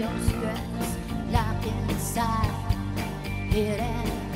those girls locked inside, hidden.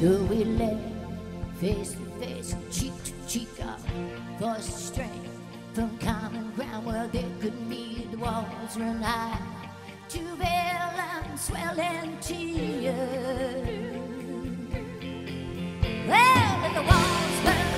Do we live face to face, cheek to cheek, our voices strained from common ground where they could meet? Walls run high to veil and swelling tears. Well, the walls burn.